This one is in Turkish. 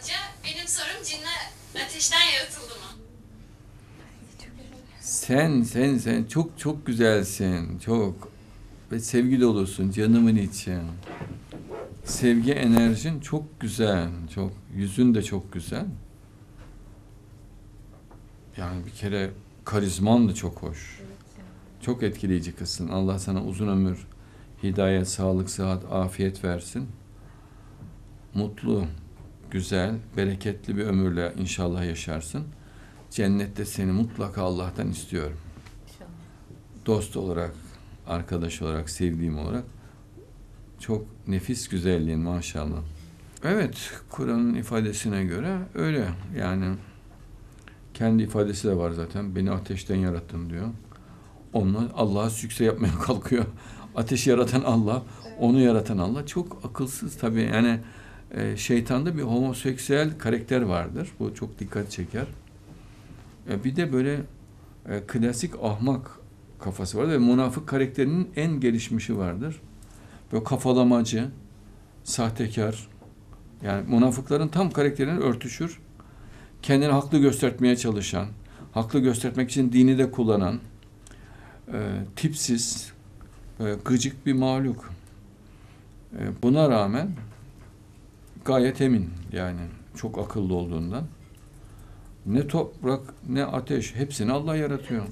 Hoca. Benim sorum cinler ateşten yaratıldı mı? Sen, sen, sen çok çok güzelsin. Çok. Ve sevgi dolusun canımın için. Sevgi enerjin çok güzel. Çok. Yüzün de çok güzel. Yani bir kere karizman da çok hoş. Çok etkileyici kızsın. Allah sana uzun ömür, hidayet, sağlık, sıhhat, afiyet versin. Mutlu, güzel, bereketli bir ömürle inşallah yaşarsın. Cennette seni mutlaka Allah'tan istiyorum. Dost olarak, arkadaş olarak, sevdiğim olarak çok nefis güzelliğin maşallah. Evet, Kur'an'ın ifadesine göre öyle. Yani kendi ifadesi de var zaten. Beni ateşten yarattın diyor. Onunla Allah'a sükse yapmaya kalkıyor. Ateşi yaratan Allah, onu yaratan Allah. Çok akılsız tabii. Yani e, şeytanda bir homoseksüel karakter vardır. Bu çok dikkat çeker. E, bir de böyle e, klasik ahmak kafası var ve münafık karakterinin en gelişmişi vardır. Böyle kafalamacı, sahtekar. Yani münafıkların tam karakterine örtüşür. Kendini haklı göstermeye çalışan, haklı göstermek için dini de kullanan, e, tipsiz, e, gıcık bir mahluk. E, buna rağmen gayet emin yani çok akıllı olduğundan. Ne toprak ne ateş hepsini Allah yaratıyor.